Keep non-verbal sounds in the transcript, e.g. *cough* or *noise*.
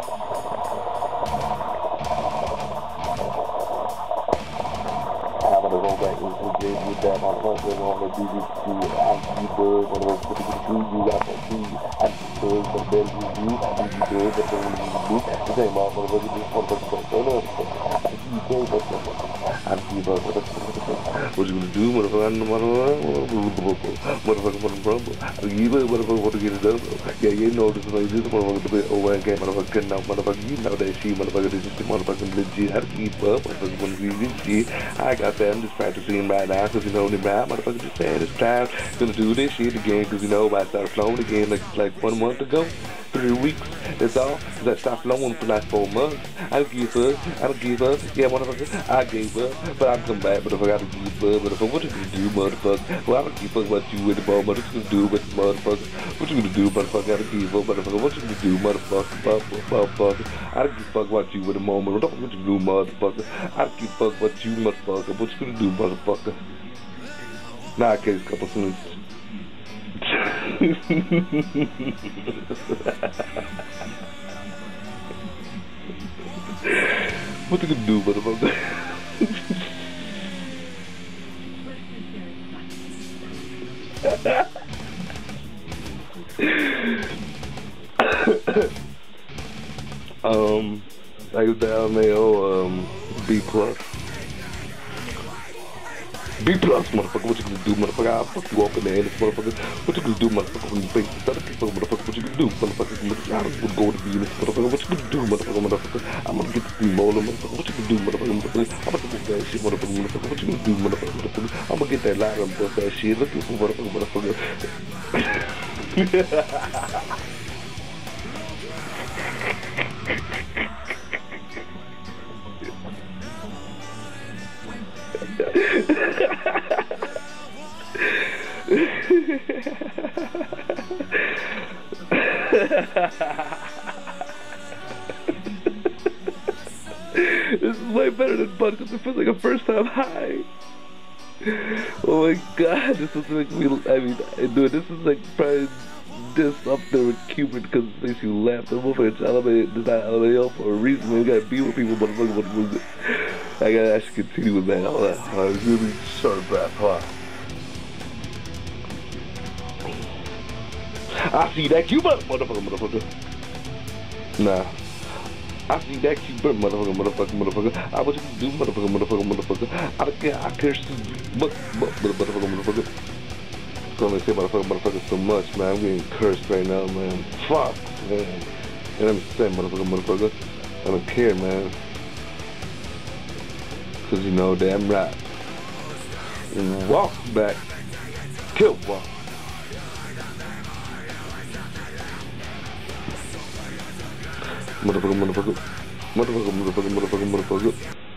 I'm gonna go back into the game with that motherfucker on the BBC anti-bird, whatever, what you do, you got to see anti-bird, the bell review, anti-bird, the bell review, the same motherfucker, this motherfucker, anti-bird, anti-bird, what you gonna do, motherfucker, motherfucker, motherfucker, motherfucker, motherfucker, motherfucker, what you gonna do, yeah, you know this, like, this motherfucker, the bit over again, motherfucker, now, motherfucker, you know that she, motherfucker, this is the motherfucking legit, how to keep up, motherfucker, when we reach I got that. I'm just practicing right now because, you know, the rap motherfucker just saying it's time. Gonna do this shit again because, you know, I started flowing again like like one month ago. Three weeks. Because I stopped flowing for like four months. I give up. I give up. Yeah, motherfucker, I gave up. But I'm come back, motherfucker. I don't give up. Motherfucker, what you gonna do, motherfucker? Well, I don't give a fuck about you anymore. What you gonna do with the motherfucker? What you gonna do, motherfucker? I don't give up, motherfucker. What you gonna do, motherfucker? Motherfucker. I don't give a fuck about you in the moment. What you gonna do, motherfucker? I don't give a fuck about you, motherfucker. What you gonna do, motherfucker? Nah, I can't couple soon. What you gonna do, motherfucker? um, I was down there, um, B plus. B plus, motherfucker, what you gonna do, motherfucker? I'll fuck you up in the ass, motherfucker. What you gonna do, motherfucker, when you face this other people, motherfucker? What you gonna do, motherfucker? motherfucker? I don't go to Venus, motherfucker. What you gonna do, motherfucker, motherfucker? I'm gonna get the steamroller, motherfucker. What you gonna do, motherfucker, motherfucker? I'm gonna get that shit, motherfucker, motherfucker. What you gonna do, motherfucker, motherfucker? I'm gonna get that line and bust that shit. Look at some motherfucker, motherfucker. *laughs* this is way better than Bud because it feels like a first time high. Oh my god, this is like me. I mean, dude, this is like probably this up there with Cupid because it makes you laugh. The motherfucker elevated, did not elevate for a reason. We gotta be with people, motherfucker. I gotta actually continue with that. Hold on. I was really short breath. Hold on. I see that Cupid, motherfucker, motherfucker. Nah. I see that Cupid, motherfucker, motherfucker, motherfucker. I was you do, motherfucker, motherfucker, motherfucker. I don't care. I you, but, but, motherfucker, motherfucker. Gonna say motherfucker, motherfucker so much, man. I'm getting cursed right now, man. Fuck, man. And I'm saying motherfucker, motherfucker. I don't care, man. Cause you know, damn right. You know, walk back. Kill walk. Motherfucker, motherfucker. Motherfucker, motherfucker, motherfucker, motherfucker.